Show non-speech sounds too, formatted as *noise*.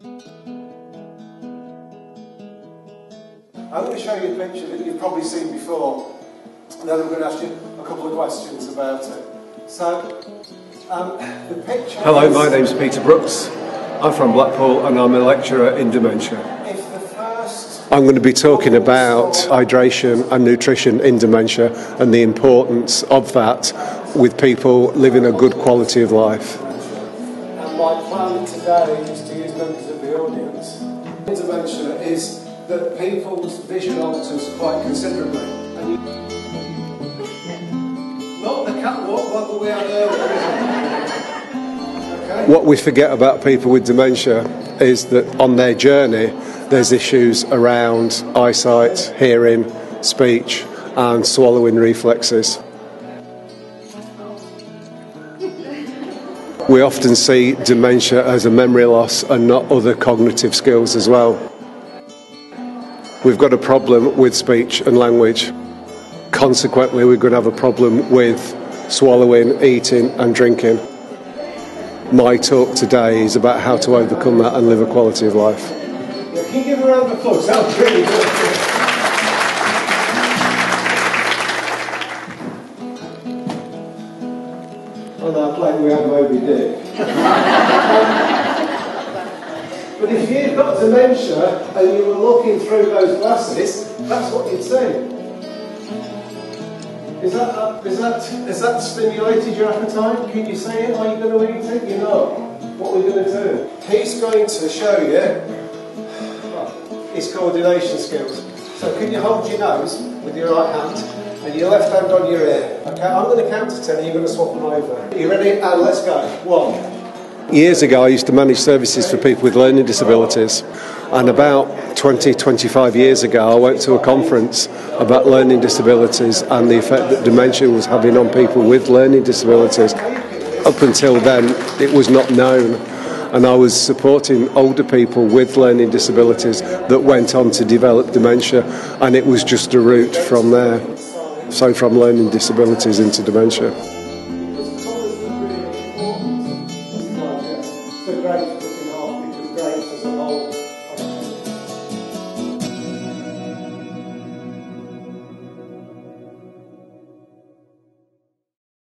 I'm going to show you a picture that you've probably seen before. And then I'm going to ask you a couple of questions about it. So, um, the picture. Hello, is- my name's Peter Brooks. I'm from Blackpool and I'm a lecturer in dementia. If the first I'm going to be talking about hydration and nutrition in dementia and the importance of that with people living a good quality of life. My plan today is to use members of the audience. In dementia is that people's vision alters quite considerably. Not the catwalk like we had earlier, is it? Okay. What we forget about people with dementia is that on their journey there's issues around eyesight, hearing, speech and swallowing reflexes. We often see dementia as a memory loss and not other cognitive skills as well. We've got a problem with speech and language. Consequently, we're going to have a problem with swallowing, eating, and drinking. My talk today is about how to overcome that and live a quality of life. Yeah, can you give a round of applause? That was really good. Plane we had Moby Dick. but if you've got dementia and you were looking through those glasses, that's what you'd see. Is that, is that, has that stimulated your appetite? Can you see it? Are you going to eat it? You're not. What are we going to do? He's going to show you *sighs* his coordination skills. So can you hold your nose with your right hand and your left hand on your ear? Okay, I'm going to count to ten and you're going to swap them over. Are You ready? And let's go. One. Years ago, I used to manage services for people with learning disabilities. And about 20, 25 years ago, I went to a conference about learning disabilities and the effect that dementia was having on people with learning disabilities. Up until then, it was not known. And I was supporting older people with learning disabilities that went on to develop dementia, and it was just a route from there. So, from learning disabilities into dementia.